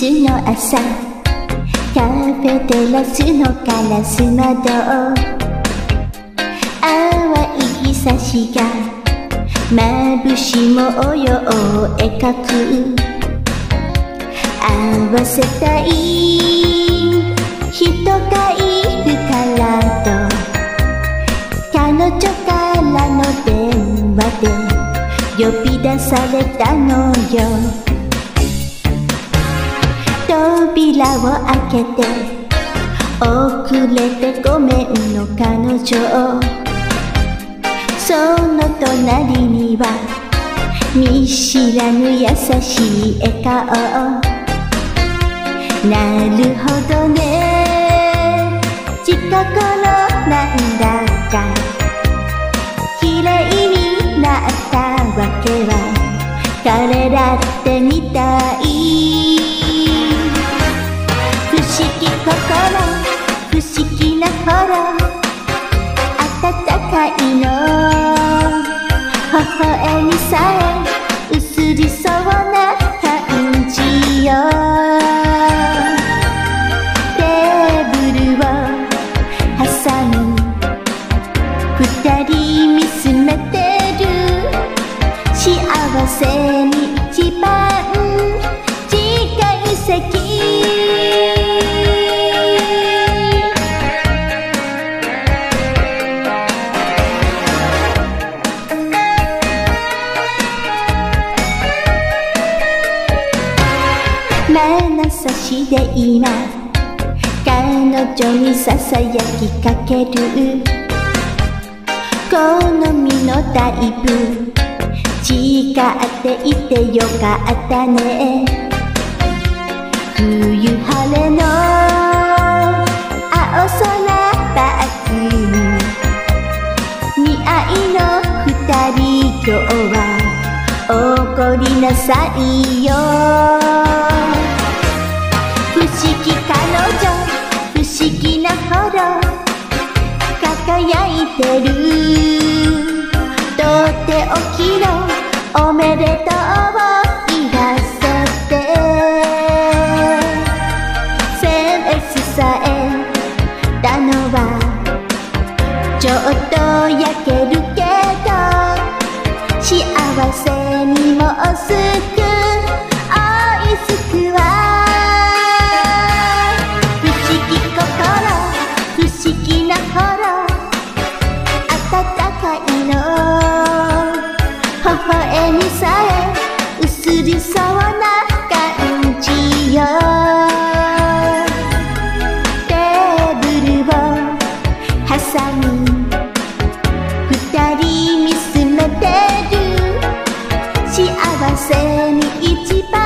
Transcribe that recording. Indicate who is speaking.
Speaker 1: 日の朝。カフェテラスのガラス窓。淡い日差しが眩し模様を描く。合わせたい人がいるからと。彼女からの電話で呼び出されたのよ。扉を開けて遅れてごめんの彼女。その隣には見知らぬ優しい笑顔。なるほどね。近頃なんだか綺麗になったわけは彼だってみたい。不眼差しで今彼女にささやきかける。好みのタイプ違っていてよかったね。冬晴れの青空バックに似合いの二人今日は怒りなさいよ。思議彼女不思議なほど輝いてるとっておきのおめでとうをイラストでセンスさえたのはちょっと焼けるけど幸せにもう少しそうな感じよ。テーブルを挟み二人見つめてる。幸せに一番